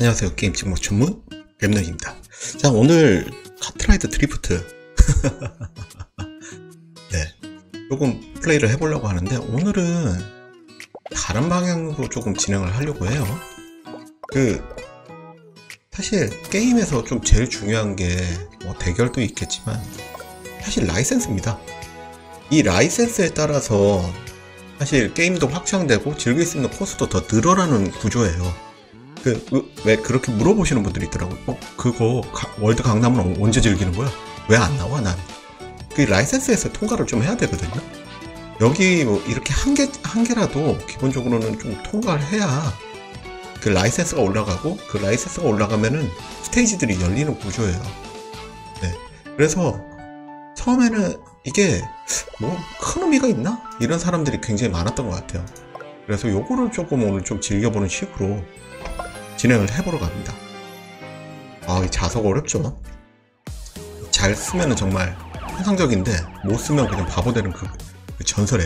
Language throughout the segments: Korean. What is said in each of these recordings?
안녕하세요. 게임 직목 전문 랩너입니다. 자, 오늘 카트라이더 드리프트. 네. 조금 플레이를 해보려고 하는데, 오늘은 다른 방향으로 조금 진행을 하려고 해요. 그, 사실 게임에서 좀 제일 중요한 게, 뭐 대결도 있겠지만, 사실 라이센스입니다. 이 라이센스에 따라서 사실 게임도 확장되고 즐길 수 있는 코스도 더 늘어나는 구조예요. 그, 왜 그렇게 물어보시는 분들이 있더라고요. 어, 그거 가- 월드 강남은 언제 즐기는 거야? 왜 안 나와, 난? 그 라이센스에서 통과를 좀 해야 되거든요. 여기 뭐 이렇게 한 개, 한 개라도 기본적으로는 좀 통과를 해야 그 라이센스가 올라가고 그 라이센스가 올라가면은 스테이지들이 열리는 구조예요. 네. 그래서 처음에는 이게 뭐 큰 의미가 있나? 이런 사람들이 굉장히 많았던 것 같아요. 그래서 요거를 조금 오늘 좀 즐겨보는 식으로 진행을 해보러 갑니다. 아, 이 자석 어렵죠? 잘 쓰면 은 정말 환상적인데 못 쓰면 그냥 바보 되는 그, 그 전설에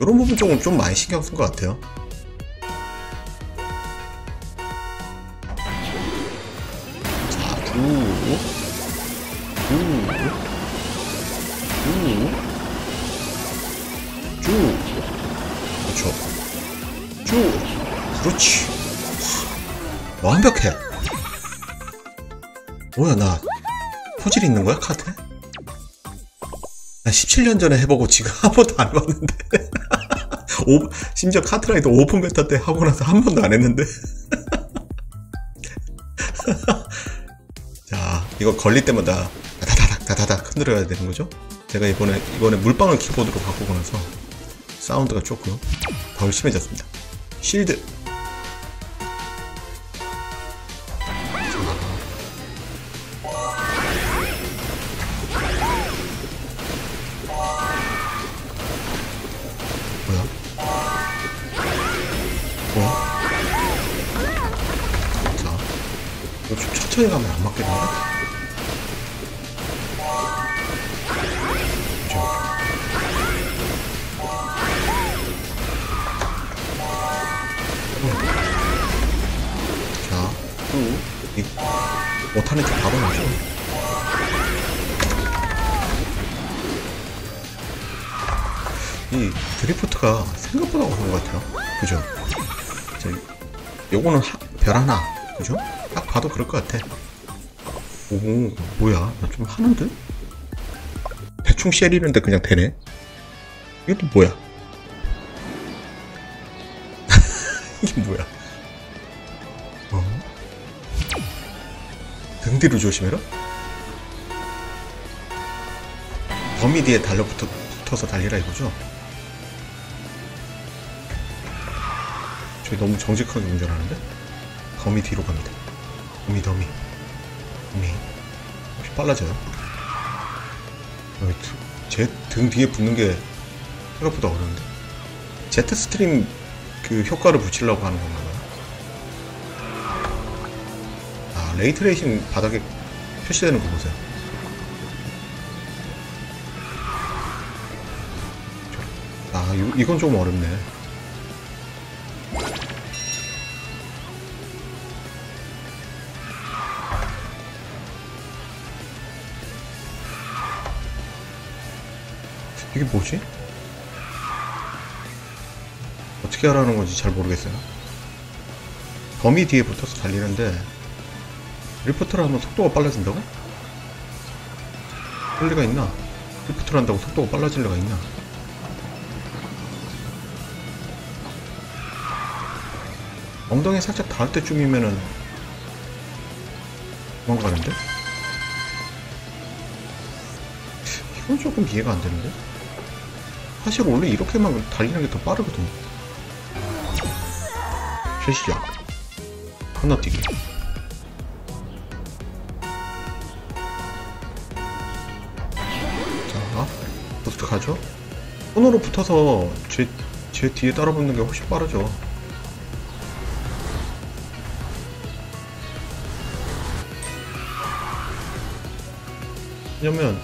이런 부분 조금 좀 많이 신경 쓴 것 같아요. 완벽해. 뭐야, 나 소질 있는 거야, 카트? 나 17년 전에 해보고 지금 한 번도 안 해봤는데. 오, 심지어 카트라이더 open beta 때 하고 나서 한 번도 안 했는데. 자, 이거 걸릴 때마다 다다닥 다다닥 흔들어야 되는 거죠? 제가 이번에 이번에 물방울 키보드로 바꾸고 나서 사운드가 조금 덜 심해졌습니다. 실드. 천천히 가면 안 후, 이, 못하는 척 바로 나죠? 이 드리프트가 생각보다 어려운 것 같아요. 그죠? 자, 요거는 하- 별 하나, 그죠? 딱 봐도 그럴 것 같아. 오, 뭐야? 나 좀 하는데? 대충 쉐리는데 그냥 되네? 이게 또 뭐야? 이게 뭐야? 어? 등 뒤로 조심해라? 더미 뒤에 달려붙어, 붙어서 달리라 이거죠? 저희 너무 정직하게 운전하는데? 더미 뒤로 갑니다. 더미, 더미. 더미. 혹시 빨라져요? 제 등 뒤에 붙는 게 생각보다 어려운데? jet stream 그 효과를 붙이려고 하는 건가 봐요. 아, ray tracing 바닥에 표시되는 거 보세요. 아, 이- 이건 좀 어렵네. 이게 뭐지? 어떻게 하라는 건지 잘 모르겠어요. 범위 뒤에 붙어서 달리는데 drift를 하면 속도가 빨라진다고? 그럴 리가 있나? drift를 한다고 속도가 빨라질 리가 있나? 엉덩이 살짝 닿을 때쯤이면은 도망가는데? 이건 조금 이해가 안 되는데? 사실 원래 이렇게만 달리는 게 더 빠르거든. 실시야. 건너뛰기. 자, 부스트 가죠? 손으로 붙어서 제, 제 뒤에 따라 붙는 게 훨씬 빠르죠. 왜냐면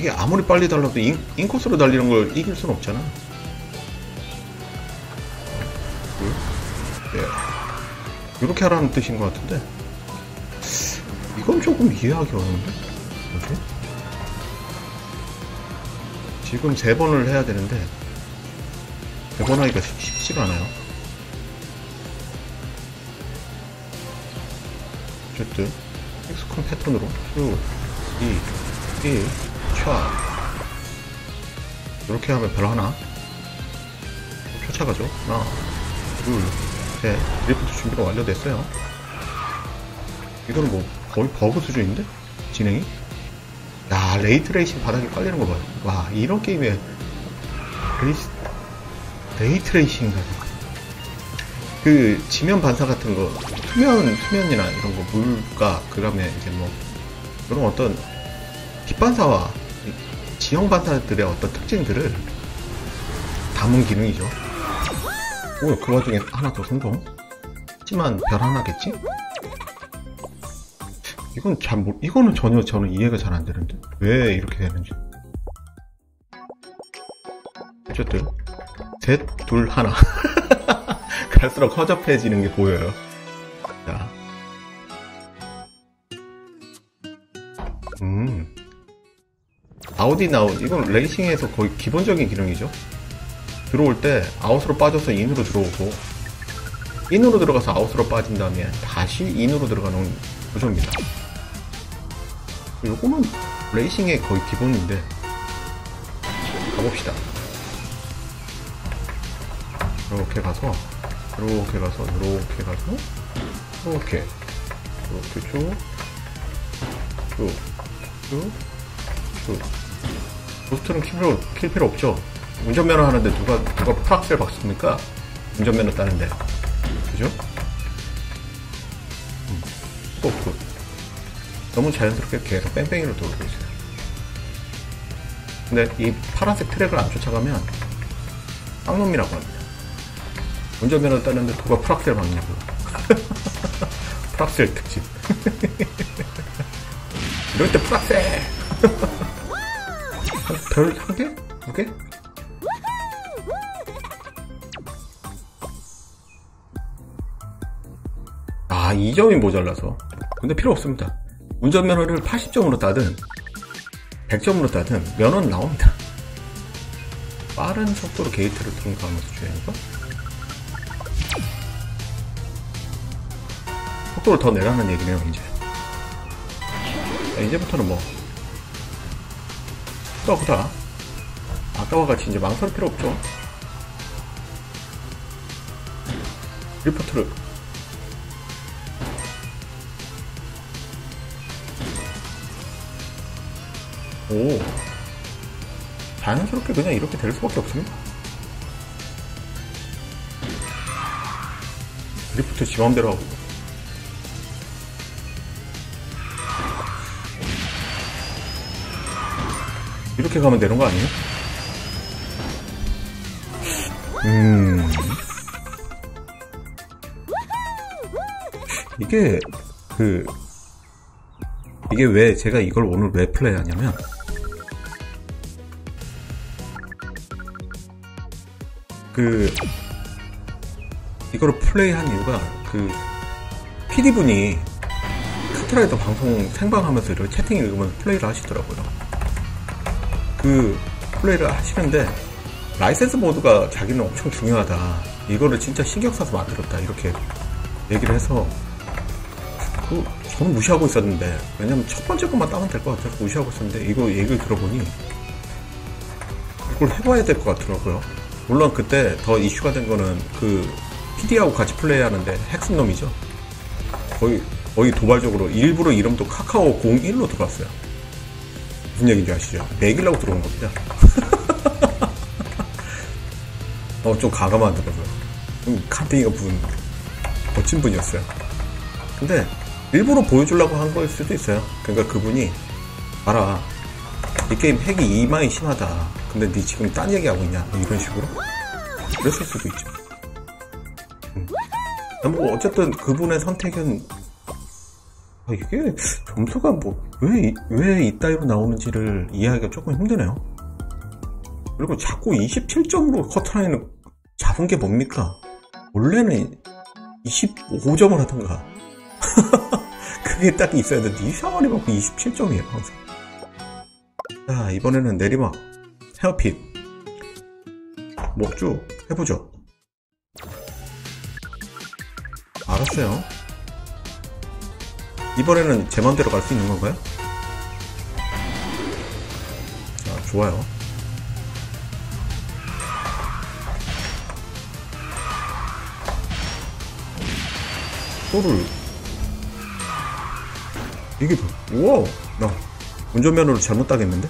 이게 아무리 빨리 달려도 인, 인코스로 달리는 걸 이길 수는 없잖아. 예. 이렇게 하라는 뜻인 것 같은데. 이건 조금 이해하기 어려운데? 이렇게? 지금 세 번을 해야 되는데 세 번 하기가 쉽- 쉽지가 않아요. 어쨌든 엑스콘 패턴으로 쭉 2, 1, 차 이렇게 하면 별 하나? 쫓아가죠? 하나 둘셋. 드리프트 준비가 완료됐어요. 이거는 뭐 거의 버그 수준인데? 진행이? 야 레이트레이싱 바닥에 깔리는 거 봐요. 와 이런 게임에 레이스, 레이트레이싱이라고 그 지면 반사 같은 거 수면 수면이나 이런 거 물가 그 다음에 이제 뭐 이런 어떤 빛 반사와 이 지형 반사들의 어떤 특징들을 담은 기능이죠. 오, 그 와중에 하나 더 성공. 하지만 별 하나겠지? 이건 잘 모, 이거는 전혀 저는 이해가 잘 안 되는데 왜 이렇게 되는지. 어쨌든 셋, 둘, 하나. 갈수록 허접해지는 게 보여요. 아웃이 나웃. 이건 레이싱에서 거의 기본적인 기능이죠. 들어올 때 아웃으로 빠져서 인으로 들어오고, 인으로 들어가서 아웃으로 빠진 다음에 다시 인으로 들어가는 구조입니다. 요거는 레이싱의 거의 기본인데, 가봅시다. 이렇게 가서, 이렇게 가서, 이렇게 가서, 이렇게, 이렇게 쭉, 쭉, 쭉, 쭉. Boost는 킬 필요, 킬 필요 없죠. 운전면허 하는데 누가, 누가 full 악셀 밟습니까? 운전면허 따는데. 그죠? 음, 또 없고. 너무 자연스럽게 계속 뺑뺑이로 돌고 있어요. 근데 이 파란색 트랙을 안 쫓아가면 쌍놈이라고 합니다. 운전면허 따는데 누가 프락셀 박냐고. 프락셀 특집. 이럴 때 프락셀! 한 별, 한 개? 두 개? 아, 2점이 모자라서. 근데 필요 없습니다. 운전면허를 80점으로 따든, 100점으로 따든, 면허는 나옵니다. 빠른 속도로 게이트를 통과하면서 주행해서, 속도를 더 내라는 얘기네요, 이제. 자, 이제부터는 뭐, 후다후다. 아까와 같이 이제 망설일 필요 없죠. 리포트를. 오. 자연스럽게 그냥 이렇게 될 수밖에 없습니다. 리프트 지 맘대로 하고. 이렇게 가면 되는 거 아니에요? 음. 이게, 그, 이게 왜, 제가 이걸 오늘 왜 플레이 하냐면, 그, 이거를 플레이한 이유가, 그, PD분이 카트라이더 방송 생방하면서 이렇게 채팅 읽으면서 플레이를 하시더라고요. 그 플레이를 하시는데 라이센스 모드가 자기는 엄청 중요하다. 이거를 진짜 신경 써서 만들었다. 이렇게 얘기를 해서 그 저는 무시하고 있었는데 왜냐면 첫 번째 것만 따면 될 것 같아서 무시하고 있었는데 이거 얘기를 들어보니 이걸 해봐야 될 것 같더라고요. 물론 그때 더 이슈가 된 거는 그 PD하고 같이 플레이하는데 핵 쓴 놈이죠. 거의 거의 도발적으로 일부러 이름도 카카오 01로 들어갔어요. 무슨 얘기인지 아시죠? 매기려고 들어온 겁니다. 어, 좀 가감하더라고요. 음, 칸땡이가 부은 멋진 분이었어요. 근데 일부러 보여주려고 한 거일 수도 있어요. 그러니까 그분이 알아. 이 게임 핵이 이마이 심하다. 근데 니 지금 딴 얘기하고 있냐? 뭐 이런 식으로. 그랬을 수도 있죠. 음. 뭐 어쨌든 그분의 선택은 아, 이게 점수가 뭐 왜 왜 이따위로 나오는지를 이해하기가 조금 힘드네요. 그리고 자꾸 27점으로 커트라인을 잡은 게 뭡니까? 원래는 25점을 하던가. 그게 딱 있어야 되는데, 이상하게 받고 27점이에요, 항상. 자, 이번에는 내리막, 헤어핀. 목쭉 해보죠. 알았어요. 이번에는 제 맘대로 갈 수 있는 건가요? 자, 좋아요. 또를 이게 뭐- 우와 나 운전면허로 잘못 따겠는데?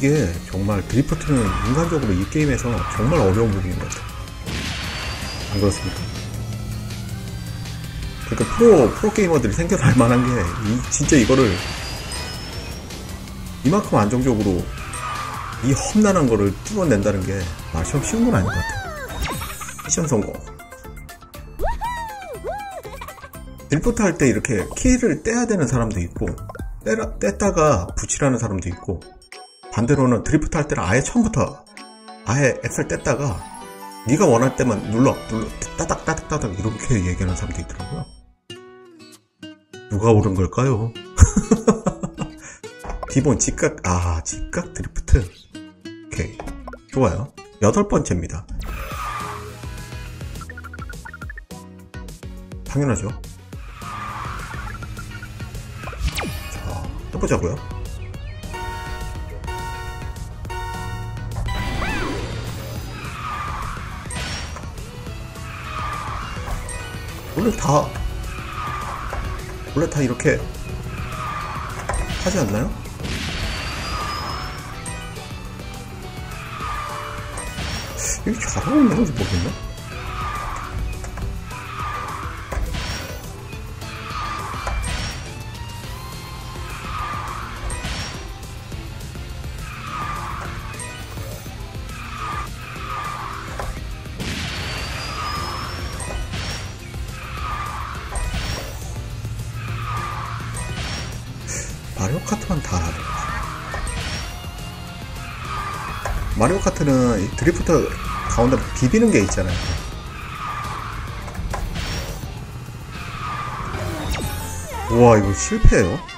이게 정말 드리프트는 인간적으로 이 게임에서 정말 어려운 부분인 것 같아요 안 그렇습니까? 그러니까 프로 프로 게이머들이 생겨서 할 만한 게 이- 진짜 이거를 이만큼 안정적으로 이 험난한 거를 뚫어낸다는 게 마시험 쉬운 건 아닌 것 같아요. 미션 성공. 드리프트 할 때 이렇게 키를 떼야 되는 사람도 있고 떼라, 뗐다가 붙이라는 사람도 있고 반대로는 드리프트 할 때는 아예 처음부터 아예 엑셀 뗐다가 네가 원할 때만 눌러 눌러 따닥 따닥 따닥 이렇게 얘기하는 사람도 있더라고요. 누가 옳은 걸까요? 기본 직각 아 직각 드리프트 오케이 좋아요 여덟 번째입니다. 당연하죠. 자 해보자고요. 원래 다 원래 다 이렇게 하지 않나요? 이게 있는 건지 모르겠네. 마리오 카트만 다 알아요. 마리오 카트는 이 드리프트 가운데 비비는 게 있잖아요. 우와 이거 실패예요?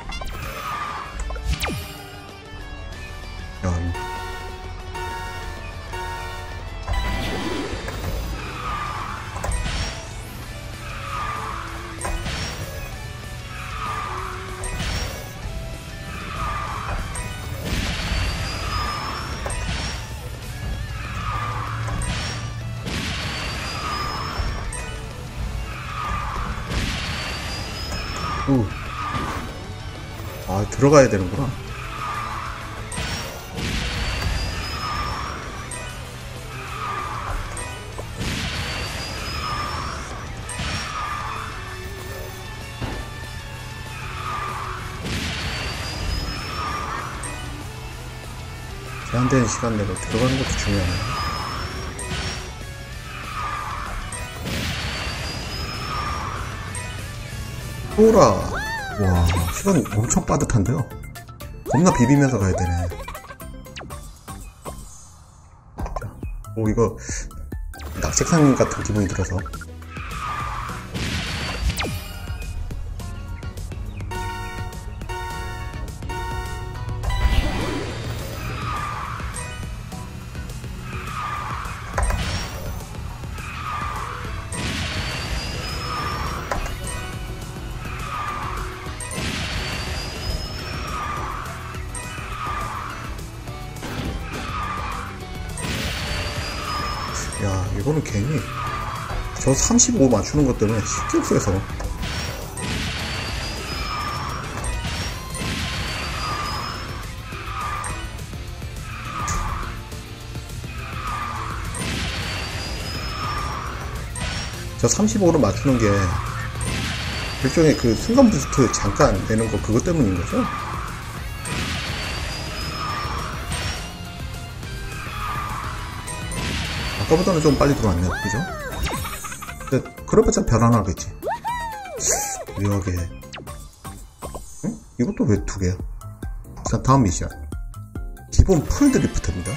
들어가야 되는구나. 제한되는 시간 내로 들어가는 것도 중요하네요. 소라. 와, 시간 엄청 빠듯한데요? 겁나 비비면서 가야 되네. 자, 오, 이거, 낙색상 같은 기분이 들어서. 저 35 맞추는 것 때문에 신경 쓰여서. 저 35를 맞추는 게 일종의 그 순간 부스트 잠깐 내는 거 그것 때문인 거죠? 아까 아까보다는 좀 빨리 들어왔네요. 그죠? 근데 그래봤자 별 하나 겠지 묘하게. 응? 이것도 왜 두 개야? 자, 다음 미션. 기본 풀 드리프트입니다.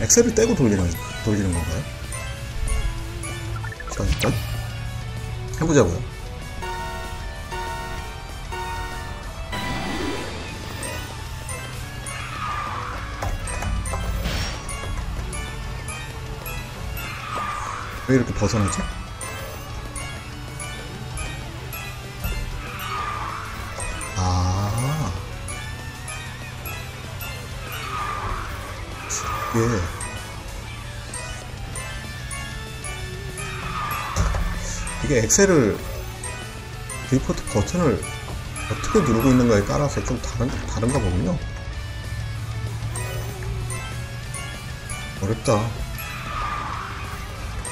엑셀을 떼고 돌리는, 돌리는 건가요? 자, 일단. 해보자고요. 왜 이렇게 벗어나지? 아. 이게 이게 엑셀을 리포트 버튼을 어떻게 누르고 있는가에 따라서 좀 다른, 다른가 보군요. 어렵다.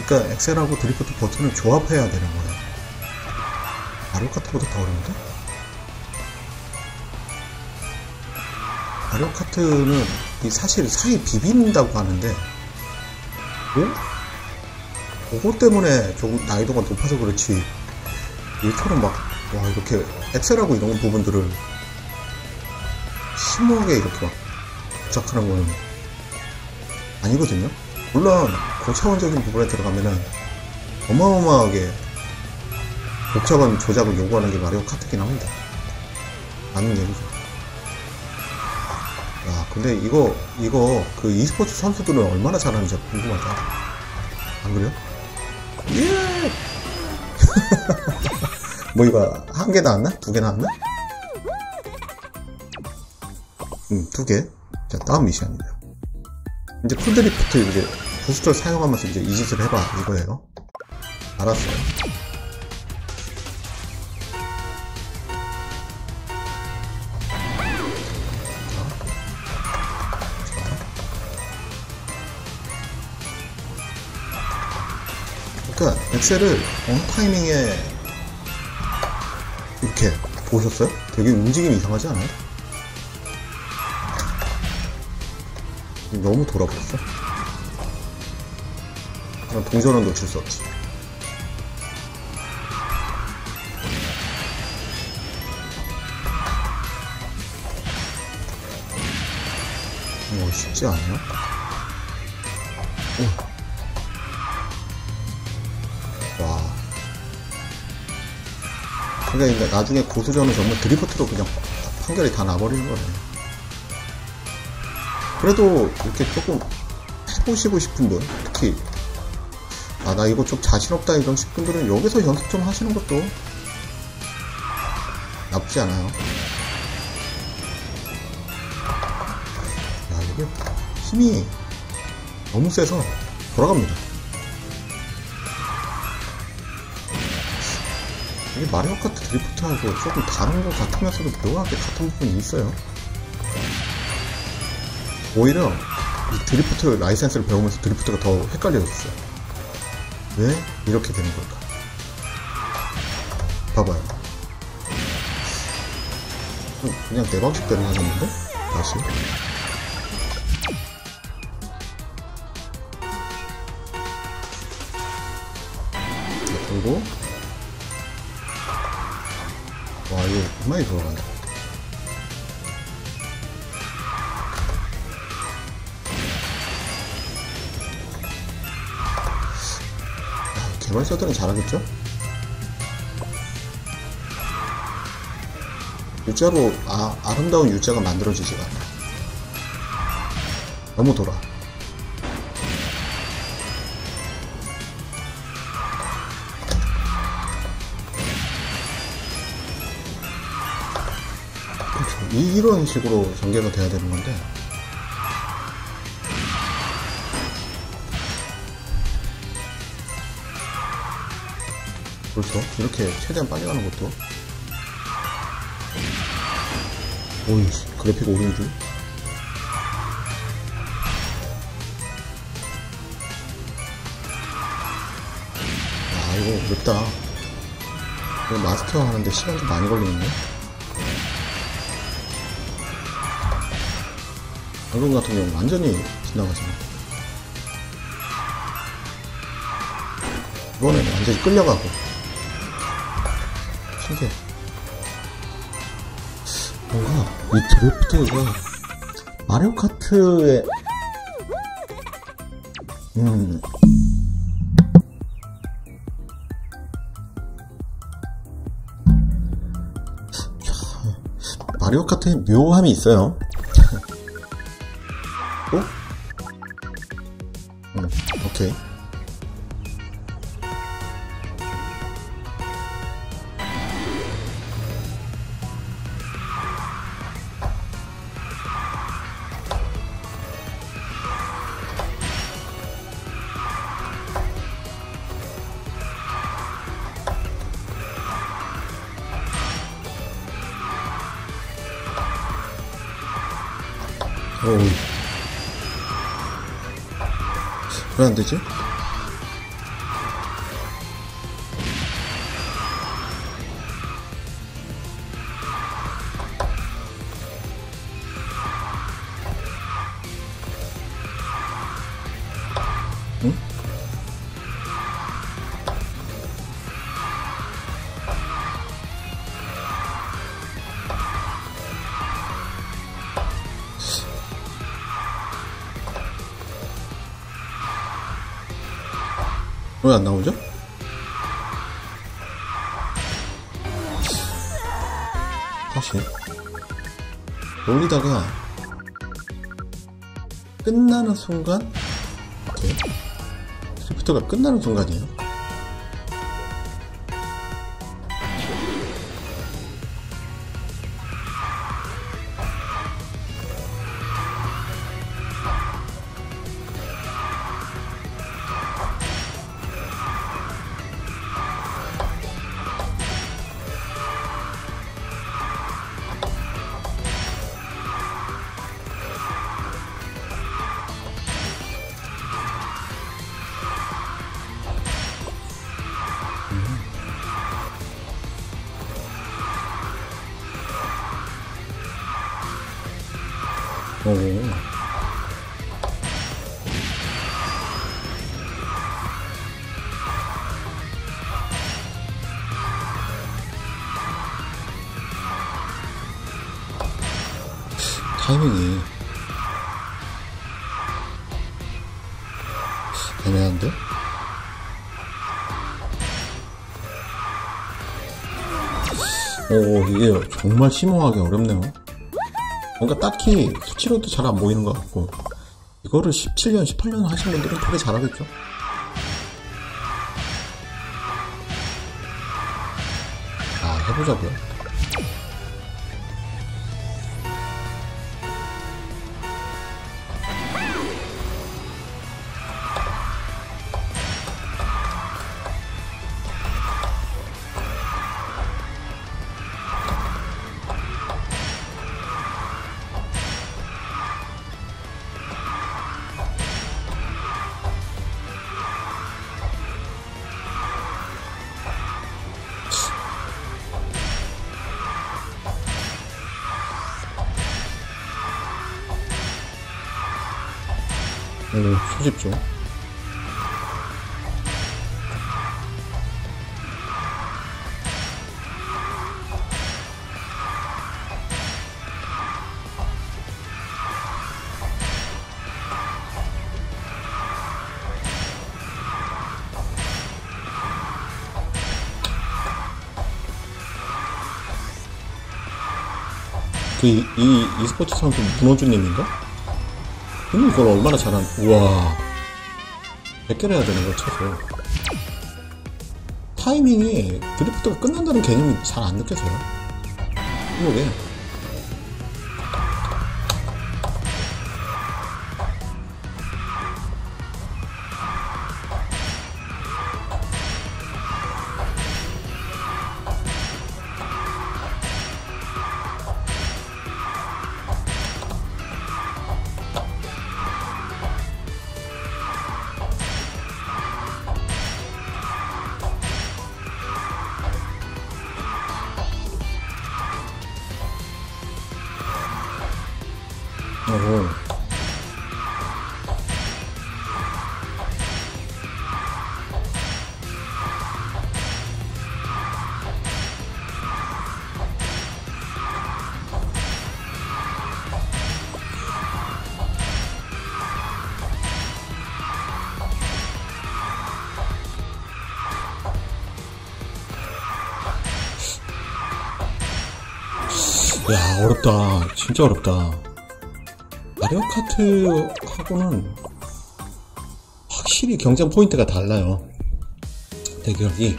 그러니까 엑셀하고 드리프트 버튼을 조합해야 되는 거야. 마리오 카트보다 더 어려운데? 마리오 카트는 이 사실 사이 비빈다고 하는데, 어? 그것 때문에 조금 난이도가 높아서 그렇지. 일처럼 막, 와, 이렇게 엑셀하고 이런 부분들을 심오하게 이렇게 막 부착하는 거는 아니거든요? 물론, 고차원적인 부분에 들어가면은 어마어마하게 복잡한 조작을 요구하는 게 마리오 카트긴 합니다. 맞는 얘기죠. 야, 근데 이거, 이거, 그 e스포츠 선수들은 얼마나 잘하는지 궁금하다. 안 그래요? 예! 뭐 이거, 한 개 나왔나? 두 개 나왔나? 음, 두 개. 자, 다음 미션입니다. 이제 풀드리프트 이제 부스터를 사용하면서 이제 이 짓을 해봐 이거예요. 알았어요. 그러니까 엑셀을 어느 타이밍에 이렇게 보셨어요? 되게 움직임이 이상하지 않아요? 너무 돌아버렸어. 동전은 놓칠 수 없지. 이거 쉽지 않아요? 오. 와. 그러니까 나중에 고수전은 정말 드리프트로 그냥 판결이 다 나버리는 거네. 그래도 이렇게 조금 해보시고 싶은 분, 특히 아, 나 이거 좀 자신없다 이런 분들은 여기서 연습 좀 하시는 것도 나쁘지 않아요. 야, 이게 힘이 너무 세서 돌아갑니다. 이게 마리오 카트 드리프트하고 조금 다른 것 같으면서도 묘하게 같은 부분이 있어요. 오히려 이 드리프트 라이센스를 배우면서 드리프트가 더 헷갈려졌어요. 왜 이렇게 되는 걸까? 봐봐요. 그냥 내 방식대로 하겠는데? 다시. 그리고 와 이거 얼마나 돌아가네. 개발자들은 잘하겠죠? U자로 아, 아름다운 U자가 만들어지지가 않아. 너무 돌아. 그렇죠. 이런 식으로 전개가 돼야 되는 건데 그렇죠. 이렇게 최대한 빨리 가는 것도. 오이, 그래픽 오른줄. 아, 이거 어렵다. 이거 마스터 하는데 시간 좀 많이 걸리는데? 방금 같은 경우 완전히 지나가잖아. 이번에는 완전히 끌려가고. 신기해. 뭔가 이 드래프트가 마리오 카트의 음 마리오 카트에 묘함이 있어요. 또? 음, 오케이. 되지? 안 나오죠? 다시 올리다가 끝나는 순간 오케이 드리프트가 끝나는 순간이에요 애매한데? 오, 이게 정말 심오하게 어렵네요. 뭔가 딱히 수치로도 잘 안 보이는 것 같고 이거를 17년, 18년 하신 분들은 되게 잘하겠죠. 아, 해보자고요. 그, 이, 이, e스포츠 선수 문호준님인가? 근데 이걸 얼마나 잘한, 우와. 100개를 해야 되는 걸 쳐서. 타이밍이 드리프트가 끝난다는 개념이 잘 안 느껴져요. 이게. 오. 야, 어렵다. 진짜 어렵다. 마리오 카트하고는 확실히 경쟁 포인트가 달라요. 대결이.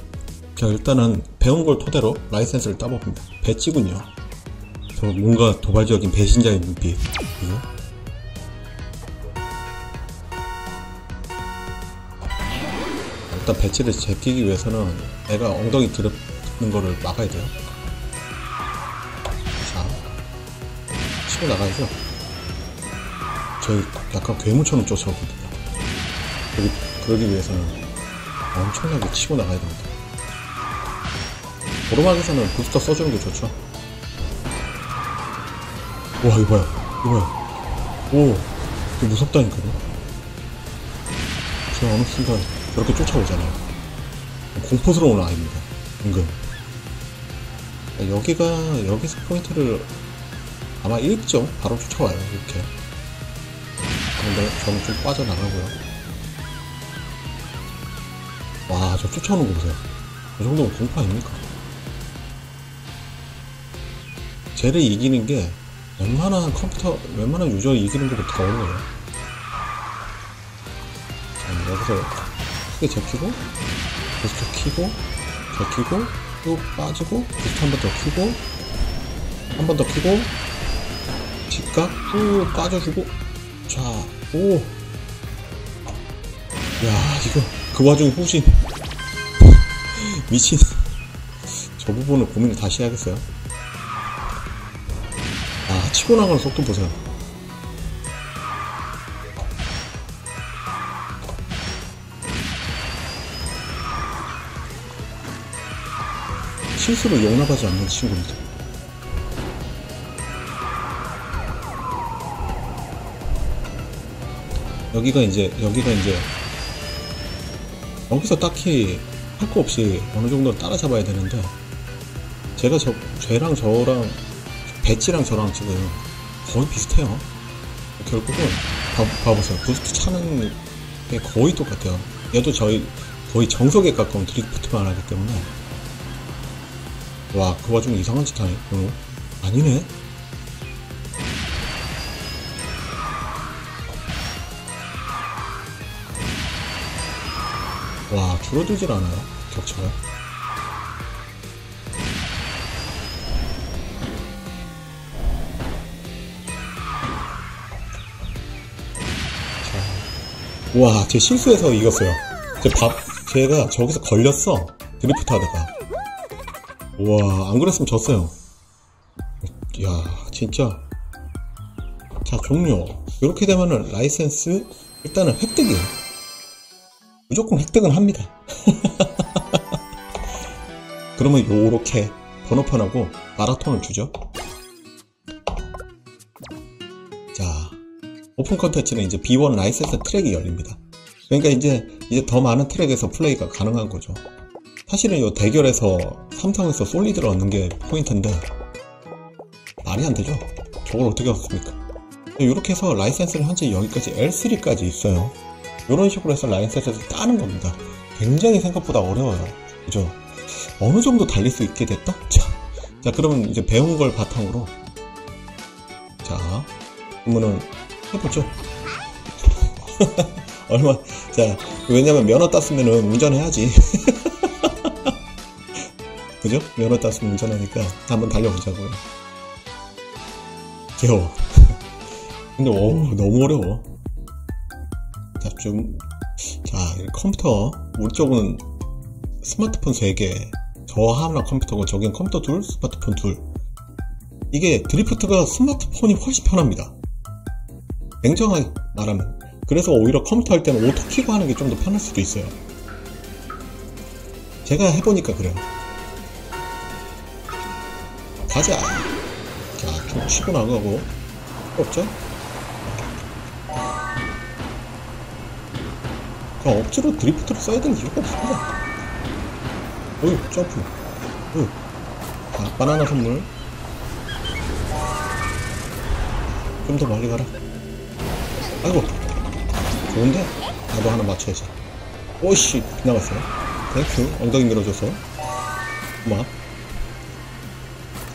자, 일단은 배운 걸 토대로 라이센스를 따봅니다. 배찌군요. 저 뭔가 도발적인 배신자의 눈빛. 이거? 일단 배찌를 제끼기 위해서는 애가 엉덩이 들는 거를 막아야 돼요. 치고 나가야죠. 저희 약간 괴물처럼 쫓아오거든요. 그러기, 그러기 위해서는 엄청나게 치고 나가야 됩니다. 오르막에서는 부스터 써주는 게 좋죠. 와, 이거 봐요. 이거 봐요. 오, 이거 무섭다니까요. 제가 어느 순간 저렇게 쫓아오잖아요. 공포스러운 아이입니다. 은근. 여기가, 여기서 포인트를 아마 1점 바로 쫓아와요. 이렇게. 근데 저는 좀 빠져나가고요. 와, 저 쫓아오는 거 보세요. 이 정도면 공포 아닙니까? 쟤를 이기는 게 웬만한 컴퓨터, 웬만한 유저 이기는 것보다 더 어려워요. 자, 여기서 크게 제키고, 부스터 키고, 제키고, 또 빠지고, 부스터 한번 더 키고, 한 번 더 키고, 직각 쭉 빠져주고, 자, 오. 야, 이거, 그 와중에 후진. 미친. 저 부분을 고민을 다시 해야겠어요. 아, 치고 나가는 속도 보세요. 실수를 용납하지 않는 친구입니다. 여기가 이제, 여기가 이제, 여기서 딱히 할 거 없이 어느 정도 따라잡아야 되는데, 제가 저, 쟤랑 저랑, 배치랑 저랑 지금 거의 비슷해요. 결국은, 봐, 봐보세요. 부스트 차는 게 거의 똑같아요. 얘도 저희, 거의 정석에 가까운 드리프트만 하기 때문에, 와, 그 와중에 이상한 짓 하네. 어? 아니네? 와, 줄어들질 않아요. 격차가. 자. 와, 쟤 실수해서 이겼어요. 쟤 봐, 쟤가 저기서 걸렸어. 드리프트 하다가. 와, 안 그랬으면 졌어요. 야, 진짜. 자, 종료. 이렇게 되면은 라이센스, 일단은 획득이에요. 무조건 획득은 합니다. 그러면 요렇게 번호판하고 마라톤을 주죠. 자, 오픈 컨텐츠는 이제 B1 라이센스 트랙이 열립니다. 그러니까 이제, 이제 더 많은 트랙에서 플레이가 가능한 거죠. 사실은 이 대결에서 삼성에서 solid를 얻는 게 포인트인데 말이 안 되죠. 저걸 어떻게 얻습니까? 이렇게 해서 라이센스는 현재 여기까지 L3까지 있어요. 이런 식으로 해서 라이센스에서 따는 겁니다. 굉장히 생각보다 어려워요. 그죠? 어느 정도 달릴 수 있게 됐다? 자, 자 그러면 이제 배운 걸 바탕으로 자, 그러면은 해보죠. 얼마, 자, 왜냐면 면허 땄으면은 운전해야지. 그죠? 면허 땄으면 운전하니까 한번 달려보자고요. 귀여워. 근데, 오, 너무 어려워. 자, 좀, 자, 컴퓨터. 우리 쪽은 스마트폰 3개. 저 하나 컴퓨터고, 저긴 컴퓨터 둘, 스마트폰 둘. 이게 drift가 스마트폰이 훨씬 편합니다. 냉정하게 말하면. 그래서 오히려 컴퓨터 할 때는 auto 키고 하는 게 좀 더 편할 수도 있어요. 제가 해보니까 그래요. 가자. 자, 좀 치고 나가고. 없죠? 그냥 억지로 drift를 써야 될 이유가 없습니다. 어이, 점프. 어이. 자, 바나나 선물. 좀 더 멀리 가라. 아이고. 좋은데? 나도 하나 맞춰야지. 오씨, 빗나갔어요. Thank you. 엉덩이 밀어줘서. 고마.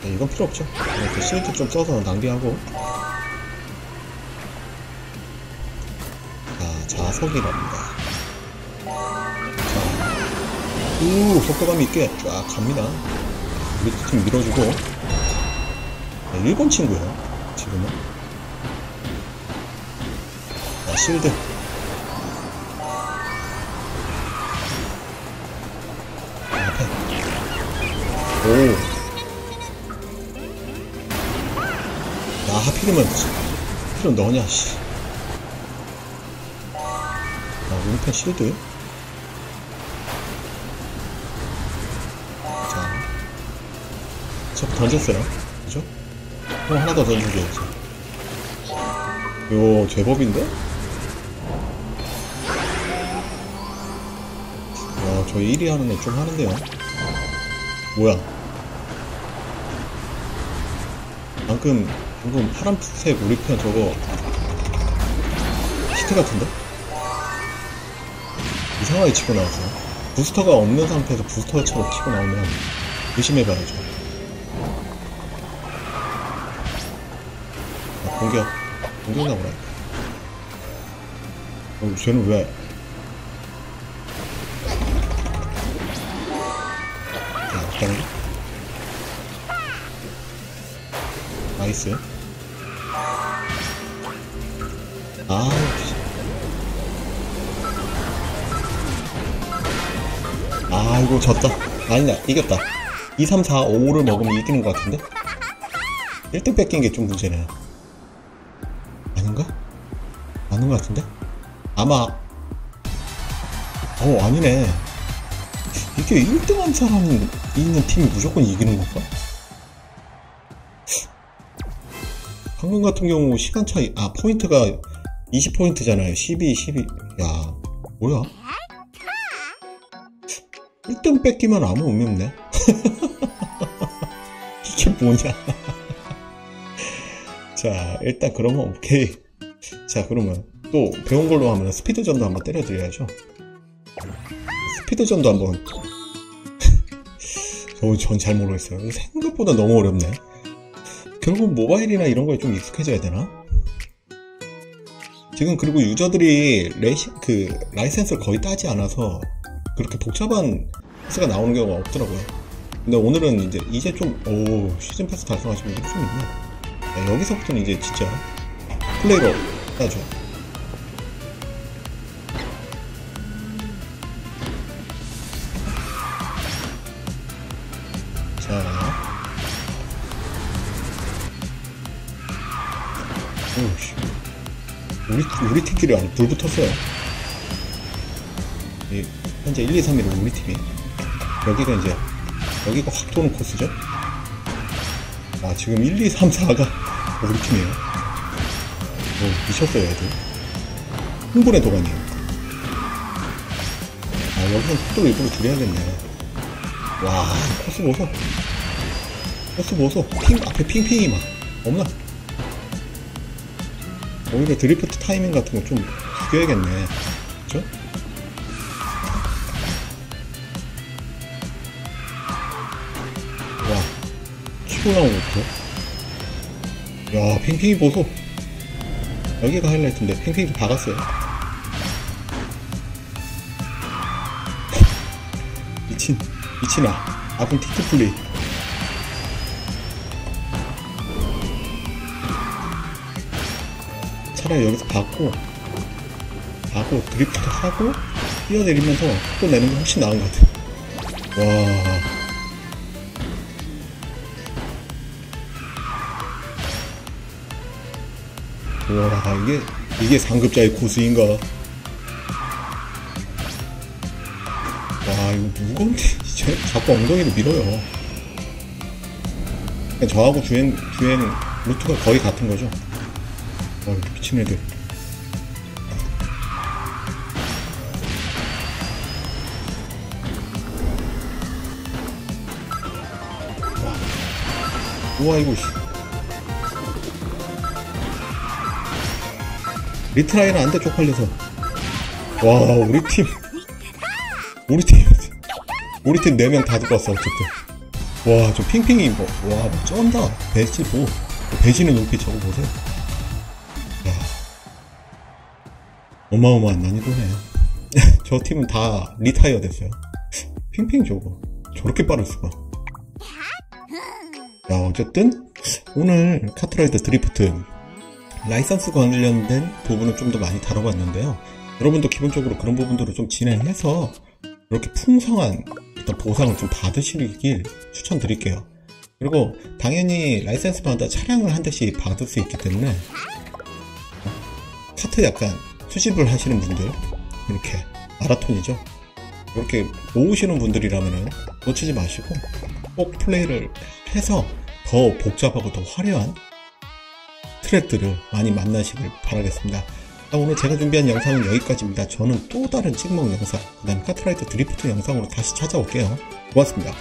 네, 이건 필요 없죠. 이렇게 shield 좀 써서 낭비하고. 자, 자석이랍니다. 우, 속도감 있게 쫙 갑니다. 우리 팀 밀어주고. 네, 일본 친구예요. 지금은. 자, 실드. 자, 앞에. 오. 야, 하필이면, 필요 너냐, 씨. 자, 우리 편 실드. 던졌어요. 그죠? 형 하나 더 던져줘야지. 요, 제법인데? 야, 저희 1위 하는 애좀 하는데요. 뭐야? 방금, 방금 파란색 우리 편 저거, 히트 같은데? 이상하게 치고 나왔어요. 부스터가 없는 상태에서 부스터처럼 치고 나오면 의심해봐야죠. 공격, 공격 나오네. 어, 쟤는 왜? 자, 일단은. Nice. 아, 씨. 아, 이거 졌다. 아니다, 이겼다. 2, 3, 4, 5를 먹으면 이기는 것 같은데? 1등 뺏긴 게 좀 문제네 아닌 것 같은데? 아마, 어, 아니네. 이게 1등 한 사람이 있는 팀이 무조건 이기는 건가? 방금 같은 경우 시간 차이, 아, 포인트가 20포인트잖아요. 12, 12. 야, 뭐야? 1등 뺏기면 아무 의미 없네. 이게 뭐냐. 자, 일단 그러면 오케이. 자, 그러면 또 배운 걸로 하면 스피드전도 한번 때려드려야죠. 스피드전도 한번. 어, 전 잘 모르겠어요. 생각보다 너무 어렵네. 결국 모바일이나 이런 거에 좀 익숙해져야 되나? 지금 그리고 user들이 레이시, 그, 라이센스를 거의 따지 않아서 그렇게 복잡한 패스가 나오는 경우가 없더라고요. 근데 오늘은 이제, 이제 좀, 오, 시즌 패스 달성하신 분들이 좀 있네. 야, 여기서부터는 이제 진짜 플레이로 따죠. 우리, 팀끼리 불 붙었어요. 이, 현재 1, 2, 3위로 우리 팀이. 여기가 이제, 여기가 확 도는 코스죠? 아, 지금 1, 2, 3, 4가 우리 팀이에요. 오, 미쳤어요, 애들. 흥분의 도가니에요. 아, 여기서 속도를 일부러 줄여야겠네. 와, 코스 보소. 코스 보소. 핑, 앞에 핑핑이 막, 없나? 오히려 드리프트 타이밍 같은 거좀 죽여야겠네. 그쵸? 와, 키고 나오는 거. 야, 핑핑이 보소. 여기가 하이라이트인데, 핑핑이 박았어요. 미친, 미친아. 아픈 티트 플레이. 차라리 여기서 받고 받고 드리프트 하고 뛰어내리면서 또 내는 게 훨씬 나은 것 같아 와. 와 이게 이게 상급자의 고수인가? 와 이거 무거운데 쟤 자꾸 엉덩이를 밀어요. 그냥 저하고 주행 주행 루트가 거의 같은 거죠 어, 미친 애들. 와. 우와, 이거, 씨. Retry는 안 돼, 쪽팔려서. 와, 우리 팀. 우리 팀. 우리 팀 4명 다 죽었어, 어쨌든. 와, 저 핑핑이 뭐, 와, 뭐 쩐다. 배찌 뭐, 배찌는 눈빛 저거 보세요. 어마어마한 난이도네. 저 팀은 다 retire 됐어요. 핑핑 저거. 저렇게 빠를 수가. 야, 어쨌든, 오늘 카트라이더 드리프트 라이선스 관련된 부분을 좀 더 많이 다뤄봤는데요. 여러분도 기본적으로 그런 부분들을 좀 진행해서 이렇게 풍성한 일단 보상을 좀 받으시길 추천드릴게요. 그리고 당연히 라이센스마다 차량을 한 대씩 받을 수 있기 때문에 카트 약간 수집을 하시는 분들 이렇게 마라톤이죠. 이렇게 모으시는 분들이라면 놓치지 마시고 꼭 플레이를 해서 더 복잡하고 더 화려한 트랙들을 많이 만나시길 바라겠습니다. 자, 오늘 제가 준비한 영상은 여기까지입니다. 저는 또 다른 찍먹 영상, 그 다음 카트라이트 드리프트 영상으로 다시 찾아올게요. 고맙습니다.